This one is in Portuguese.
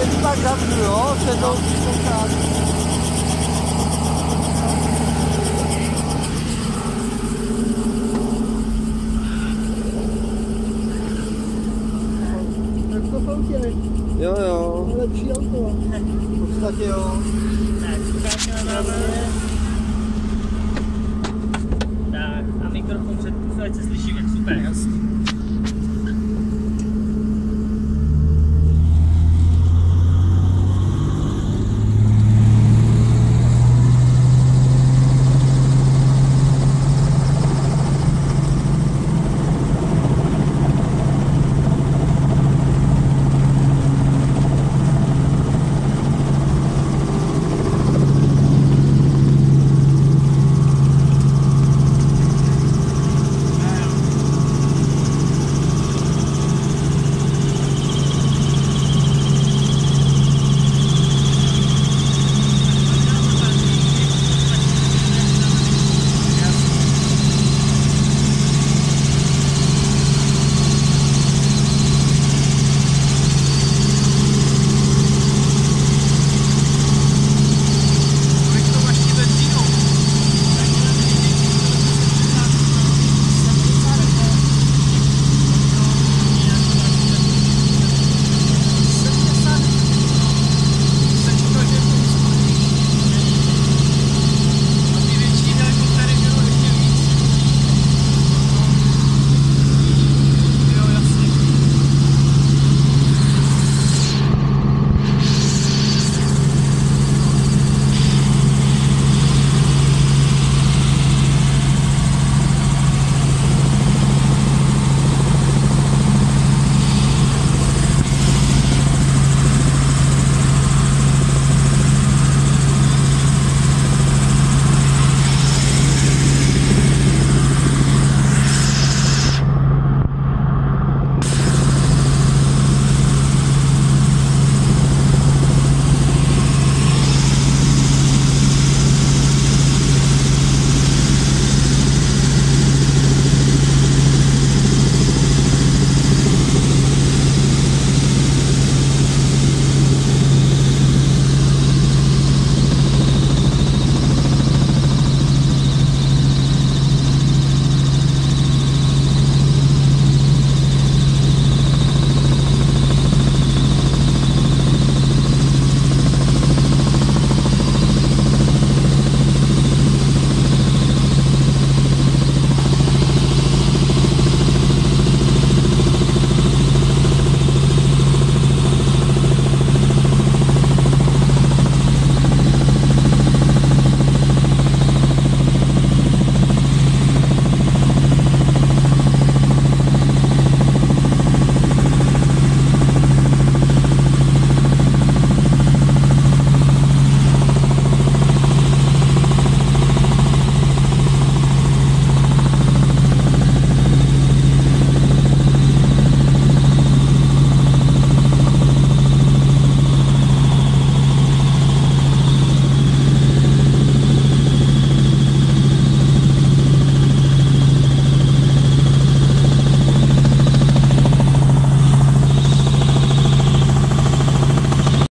Ele está caminhou, você deu um descontado. Jo, jo. Lepší auto. Podstatě jo. Ne,